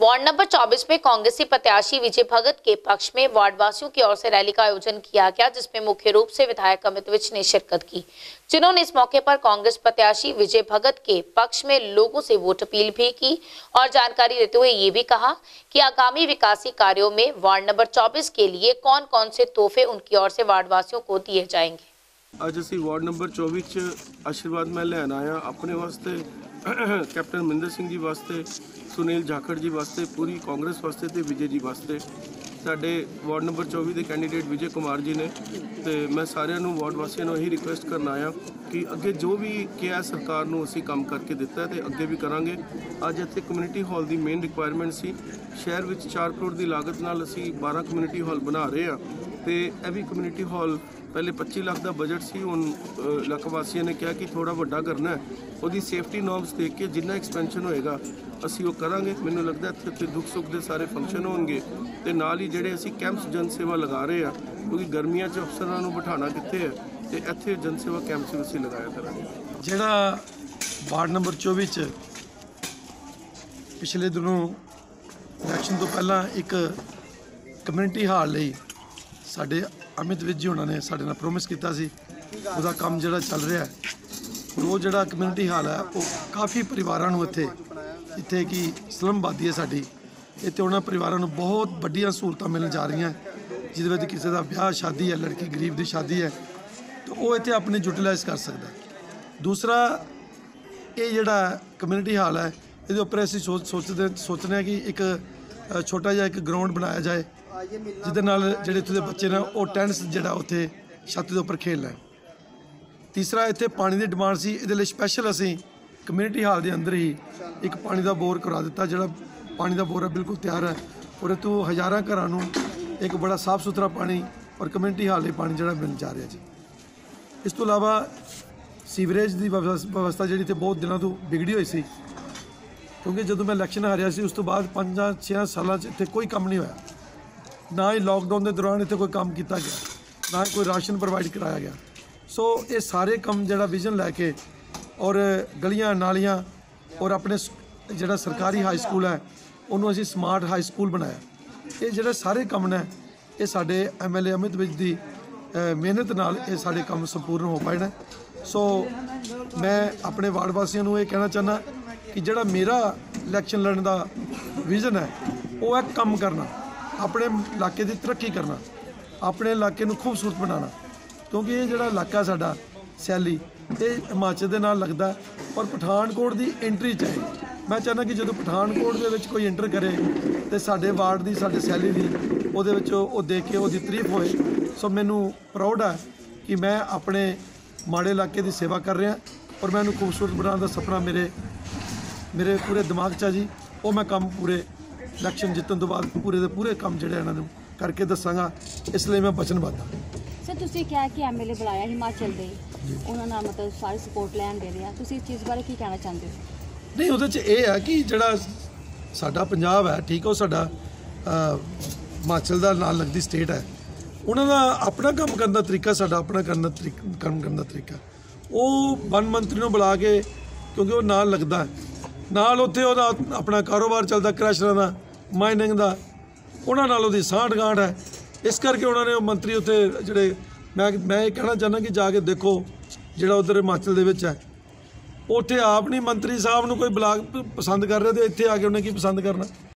Ward number 24 में कांग्रेसी प्रत्याशी विजय भगत के पक्ष में वार्ड वासियों की ओर से रैली का आयोजन किया गया, जिसमें मुख्य रूप से विधायक अमित विज ने शिरकत की। जिन्होंने इस मौके पर कांग्रेस प्रत्याशी विजय भगत के पक्ष में लोगों से वोट अपील भी की और जानकारी देते हुए ये भी कहा कि आगामी विकासी कार्यों में वार्ड नंबर 24 के लिए कौन कौन से तोहफे उनकी ओर से वार्ड वासियों को दिए जाएँगे। ਅੱਜ ਅਸੀਂ ਵਾਰਡ ਨੰਬਰ 24 ਚ ਆਸ਼ੀਰਵਾਦ ਮੈਂ ਲੈਣ ਆਇਆ। ਆਪਣੇ ਵਾਸਤੇ ਕੈਪਟਨ ਮਹਿੰਦਰ ਸਿੰਘ ਜੀ ਵਾਸਤੇ, ਸੁਨੀਲ ਜਾਖੜ ਜੀ ਵਾਸਤੇ, ਪੂਰੀ ਕਾਂਗਰਸ ਵਾਸਤੇ ਤੇ ਵਿਜੇ ਜੀ ਵਾਸਤੇ। ਸਾਡੇ ਵਾਰਡ ਨੰਬਰ 24 ਦੇ ਕੈਂਡੀਡੇਟ ਵਿਜੇ ਕੁਮਾਰ ਜੀ ਨੇ ਤੇ ਮੈਂ ਸਾਰਿਆਂ ਨੂੰ, ਵਾਰਡ ਵਾਸੀਆਂ ਨੂੰ ਇਹੀ ਰਿਕੁਐਸਟ ਕਰਨ ਆਇਆ ਕਿ ਅੱਗੇ ਜੋ ਵੀ ਕਿਹਾ ਸਰਕਾਰ ਨੂੰ ਅਸੀਂ ਕੰਮ ਕਰਕੇ ਦਿੱਤਾ ਹੈ ਤੇ ਅੱਗੇ ਵੀ ਕਰਾਂਗੇ। ਅੱਜ ਇੱਥੇ ਕਮਿਊਨਿਟੀ ਹਾਲ ਦੀ ਮੇਨ ਰਿਕੁਆਇਰਮੈਂਟ ਸੀ। ਸ਼ਹਿਰ ਵਿੱਚ 4 ਕਰੋੜ ਦੀ ਲਾਗਤ ਨਾਲ ਅਸੀਂ 12 ਕਮਿਊਨਿਟੀ ਹਾਲ ਬਣਾ ਰਹੇ ਹਾਂ ਤੇ ਇਹ ਵੀ ਕਮਿਊਨਿਟੀ ਹਾਲ ਪਹਿਲੇ 25 ਲੱਖ ਦਾ ਬਜਟ ਸੀ, ਹੁਣ ਲੱਖ ਵਾਸੀਆਂ ਨੇ ਕਿਹਾ ਕਿ ਥੋੜਾ ਵੱਡਾ ਕਰਨਾ ਹੈ। ਉਹਦੀ ਸੇਫਟੀ ਨੋਰਮਸ ਦੇਖ ਕੇ ਜਿੰਨਾ ਐਕਸਪੈਂਸ਼ਨ ਹੋਏਗਾ, ਅਸੀਂ ਉਹ ਕਰਾਂਗੇ। ਮੈਨੂੰ ਲੱਗਦਾ ਇੱਥੇ ਤੇ ਦੁੱਖ ਸੁੱਖ ਦੇ ਸਾਰੇ ਫੰਕਸ਼ਨ ਹੋਣਗੇ। ਤੇ ਨਾਲ ਹੀ ਜਿਹੜੇ ਅਸੀਂ ਕੈਂਪਸ ਜਨ ਸੇਵਾ ਲਗਾ ਰਹੇ ਆ ਕਿਉਂਕਿ ਗਰਮੀਆਂ 'ਚ ਅਫਸਰਾਂ ਨੂੰ ਬਿਠਾਣਾ ਕਿੱਥੇ ਹੈ? ਤੇ ਇੱਥੇ ਜਨ ਸੇਵਾ ਕੈਂਪਸ ਅਸੀਂ ਲਗਾਇਆ ਕਰਾਂਗੇ। ਜਿਹੜਾ ਵਾਰਡ ਨੰਬਰ 24 ਚ ਪਿਛਲੇ ਦਿਨੋਂ ਇਲੈਕਸ਼ਨ ਤੋਂ ਪਹਿਲਾਂ ਇੱਕ ਕਮਿਊਨਿਟੀ ਹਾਲ ਲਈ ਸਾਡੇ ਅਮਿਤ ਵਿਜ ਜੀ ਉਹਨਾਂ ਨੇ ਸਾਡੇ ਨਾਲ ਪ੍ਰੋਮਿਸ ਕੀਤਾ ਸੀ। ਉਹਦਾ ਕੰਮ ਜਿਹੜਾ ਚੱਲ ਰਿਹਾ ਉਹ ਜਿਹੜਾ ਕਮਿਊਨਿਟੀ ਹਾਲ ਹੈ, ਉਹ ਕਾਫੀ ਪਰਿਵਾਰਾਂ ਨੂੰ ਇੱਥੇ ਇੱਥੇ ਕੀ ਸਲਮਬਾਦੀ ਹੈ ਸਾਡੀ। ਇੱਥੇ ਉਹਨਾਂ ਪਰਿਵਾਰਾਂ ਨੂੰ ਬਹੁਤ ਵੱਡੀਆਂ ਸਹੂਲਤਾਂ ਮਿਲਣ ਜਾ ਰਹੀਆਂ ਜਿਹਦੇ ਵਿੱਚ ਕਿਸੇ ਦਾ ਵਿਆਹ, ਸ਼ਾਦੀ ਹੈ, ਲੜਕੀ ਗਰੀਬ ਦੀ ਸ਼ਾਦੀ ਹੈ, ਤਾਂ ਉਹ ਇੱਥੇ ਆਪਣੀ ਯੂਟਿਲਾਈਜ਼ ਕਰ ਸਕਦਾ ਦੂਸਰਾ, ਇਹ ਜਿਹੜਾ ਕਮਿਊਨਿਟੀ ਹਾਲ ਹੈ, ਇਹਦੇ ਉੱਪਰ ਅਸੀਂ ਸੋਚ ਸੋਚਦੇ ਸੋਚਦੇ ਹਾਂ ਕਿ ਇੱਕ ਛੋਟਾ ਜਿਹਾ ਇੱਕ ਗਰਾਊਂਡ ਬਣਾਇਆ ਜਾਏ। ਜਿਹਦੇ ਨਾਲ ਜਿਹੜੇ ਇੱਥੇ ਦੇ ਬੱਚੇ ਨੇ, ਉਹ ਟੈਨਿਸ ਜਿਹੜਾ ਉੱਥੇ ਛੱਤ ਦੇ ਉੱਪਰ ਖੇਡ ਲੈਣ। ਤੀਸਰਾ, ਇੱਥੇ ਪਾਣੀ ਦੀ ਡਿਮਾਂਡ ਸੀ। ਇਹਦੇ ਲਈ ਸਪੈਸ਼ਲ ਅਸੀਂ ਕਮਿਊਨਿਟੀ ਹਾਲ ਦੇ ਅੰਦਰ ਹੀ ਇੱਕ ਪਾਣੀ ਦਾ ਬੋਰ ਕਰਵਾ ਦਿੱਤਾ, ਜਿਹੜਾ ਪਾਣੀ ਦਾ ਬੋਰ ਹੈ, ਬਿਲਕੁਲ ਤਿਆਰ ਹੈ। ਔਰ ਇਹ ਹਜ਼ਾਰਾਂ ਘਰਾਂ ਨੂੰ ਇੱਕ ਬੜਾ ਸਾਫ਼ ਸੁਥਰਾ ਪਾਣੀ ਔਰ ਕਮਿਊਨਿਟੀ ਹਾਲ ਲਈ ਪਾਣੀ ਜਿਹੜਾ ਮਿਲ ਜਾ ਰਿਹਾ ਜੀ। ਇਸ ਤੋਂ ਇਲਾਵਾ ਸੀਵਰੇਜ ਦੀ ਵਿਵਸਥਾ ਜਿਹੜੀ ਤੇ ਬਹੁਤ ਦਿਨਾਂ ਤੋਂ ਵਿਗੜੀ ਹੋਈ ਸੀ। ਕਿਉਂਕਿ ਜਦੋਂ ਮੈਂ ਇਲੈਕਸ਼ਨ ਹਾਰਿਆ ਸੀ, ਉਸ ਤੋਂ ਬਾਅਦ 5-6 ਸਾਲਾਂ 'ਚ ਇੱਥੇ ਕੋਈ ਕੰਮ ਨਹੀਂ ਹੋਇਆ। ਨਾ ਹੀ ਲੋਕਡਾਊਨ ਦੇ ਦੌਰਾਨ ਇੱਥੇ ਕੋਈ ਕੰਮ ਕੀਤਾ ਗਿਆ, ਨਾ ਹੀ ਕੋਈ ਰਾਸ਼ਨ ਪ੍ਰੋਵਾਈਡ ਕਰਾਇਆ ਗਿਆ। ਸੋ ਇਹ ਸਾਰੇ ਕੰਮ ਜਿਹੜਾ ਵਿਜ਼ਨ ਲੈ ਕੇ ਔਰ ਗਲੀਆਂ, ਨਾਲੀਆਂ ਔਰ ਆਪਣੇ ਜਿਹੜਾ ਸਰਕਾਰੀ ਹਾਈ ਸਕੂਲ ਹੈ, ਉਹਨੂੰ ਅਸੀਂ ਸਮਾਰਟ ਹਾਈ ਸਕੂਲ ਬਣਾਇਆ। ਇਹ ਜਿਹੜੇ ਸਾਰੇ ਕੰਮ ਨੇ, ਇਹ ਸਾਡੇ ਐਮਐਲਏ ਅਮਿਤ ਵਿਜ ਦੀ ਮਿਹਨਤ ਨਾਲ ਇਹ ਸਾਡੇ ਕੰਮ ਸੰਪੂਰਨ ਹੋ ਪਾਏ ਨੇ। ਸੋ ਮੈਂ ਆਪਣੇ ਵਾਰਡ ਵਾਸੀਆਂ ਨੂੰ ਇਹ ਕਹਿਣਾ ਚਾਹੁੰਦਾ ਕਿ ਜਿਹੜਾ ਮੇਰਾ ਇਲੈਕਸ਼ਨ ਲੜਨ ਦਾ ਵਿਜ਼ਨ ਹੈ, ਉਹ ਹੈ ਕੰਮ ਕਰਨਾ। ਆਪਣੇ ਇਲਾਕੇ ਦੀ ਤਰੱਕੀ ਕਰਨਾ, ਆਪਣੇ ਇਲਾਕੇ ਨੂੰ ਖੂਬਸੂਰਤ ਬਣਾਉਣਾ, ਕਿਉਂਕਿ ਇਹ ਜਿਹੜਾ ਇਲਾਕਾ ਸਾਡਾ, ਸੈਲੀ, ਇਹ ਹਿਮਾਚਲ ਦੇ ਨਾਲ ਲੱਗਦਾ ਹੈ ਔਰ ਪਠਾਨਕੋਟ ਦੀ ਐਂਟਰੀ ਚਾਹੇ ਮੈਂ ਚਾਹੁੰਦਾ ਕਿ ਜਦੋਂ ਪਠਾਨਕੋਟ ਦੇ ਵਿੱਚ ਕੋਈ ਐਂਟਰ ਕਰੇ ਤੇ ਸਾਡੇ ਵਾਰਡ ਦੀ, ਸਾਡੇ ਸੈਲੀ ਦੀ, ਉਹਦੇ ਵਿੱਚ ਉਹ ਦੇਖ ਕੇ ਉਹਦੀ ਤਾਰੀਫ ਹੋਏ ਸੋ ਮੈਨੂੰ ਪ੍ਰਾਊਡ ਹੈ ਕਿ ਮੈਂ ਆਪਣੇ ਮਾੜੇ ਇਲਾਕੇ ਦੀ ਸੇਵਾ ਕਰ ਰਿਹਾ ਔਰ ਮੈਨੂੰ ਖੂਬਸੂਰਤ ਬਣਾਉਣ ਦਾ ਸੁਪਨਾ ਮੇਰੇ ਮੇਰੇ ਪੂਰੇ ਦਿਮਾਗ 'ਚ ਆ ਜੀ। ਉਹ ਮੈਂ ਕੰਮ ਪੂਰੇ ਇਲੈਕਸ਼ਨ ਜਿੱਤਣ ਤੋਂ ਬਾਅਦ ਪੂਰੇ ਦੇ ਪੂਰੇ ਕੰਮ ਜਿਹੜੇ ਇਹਨਾਂ ਨੂੰ ਕਰਕੇ ਦੱਸਾਂਗਾ ਇਸ ਲਈ ਮੈਂ ਵਚਨਬੱਧ ਹਾਂ ਸਰ ਤੁਸੀਂ ਕਿਹਾ ਕਿ ਐਮਐਲਏ ਬੁਲਾਇਆ ਹਿਮਾਚਲ ਦੇ। ਉਹਨਾਂ ਨਾਲ ਮਤਲਬ ਸਾਰੀ ਸਪੋਰਟ ਲੈਣ ਦੇ ਰਿਹਾ ਤੁਸੀਂ ਇਸ ਚੀਜ਼ ਬਾਰੇ ਕੀ ਕਹਿਣਾ ਚਾਹੁੰਦੇ ਹੋ? ਨਹੀਂ ਉਹਦੇ 'ਚ ਇਹ ਹੈ ਕਿ ਜਿਹੜਾ ਸਾਡਾ ਪੰਜਾਬ ਹੈ ਠੀਕ ਹੈ ਉਹ ਸਾਡਾ ਹਿਮਾਚਲ ਦਾ ਨਾਲ ਲੱਗਦੀ ਸਟੇਟ ਹੈ। ਉਹਨਾਂ ਦਾ ਆਪਣਾ ਕੰਮ ਕਰਨ ਦਾ ਤਰੀਕਾ ਸਾਡਾ ਆਪਣਾ ਕਰਨ ਦਾ ਤਰੀਕਾ ਕੰਮ ਕਰਨ ਦਾ ਤਰੀਕਾ। ਉਹ ਵਨ ਮੰਤਰੀ ਨੂੰ ਬੁਲਾ ਕੇ ਕਿਉਂਕਿ ਉਹ ਨਾਲ ਲੱਗਦਾ ਨਾਲ ਉੱਥੇ ਉਹਦਾ ਆਪਣਾ ਕਾਰੋਬਾਰ ਚੱਲਦਾ ਕ੍ਰੈਸ਼ਰਾਂ ਦਾ। ਮਾਈਨਿੰਗ ਦਾ। ਉਹਨਾਂ ਨਾਲ ਉਹਦੀ ਸਾਂਠ ਗਾਂਠ ਹੈ। ਇਸ ਕਰਕੇ ਉਹਨਾਂ ਨੇ ਉਹ ਮੰਤਰੀ ਉੱਥੇ ਜਿਹੜੇ ਮੈਂ ਮੈਂ ਇਹ ਕਹਿਣਾ ਚਾਹੁੰਦਾ ਕਿ ਜਾ ਕੇ ਦੇਖੋ ਜਿਹੜਾ ਉਧਰ ਹਿਮਾਚਲ ਦੇ ਵਿੱਚ ਹੈ। ਉੱਥੇ ਆਪ ਨਹੀਂ ਮੰਤਰੀ ਸਾਹਿਬ ਨੂੰ ਕੋਈ ਬਲਾਕ ਪਸੰਦ ਕਰ ਰਿਹਾ ਤੇ ਇੱਥੇ ਆ ਕੇ ਉਹਨੇ ਕੀ ਪਸੰਦ ਕਰਨਾ?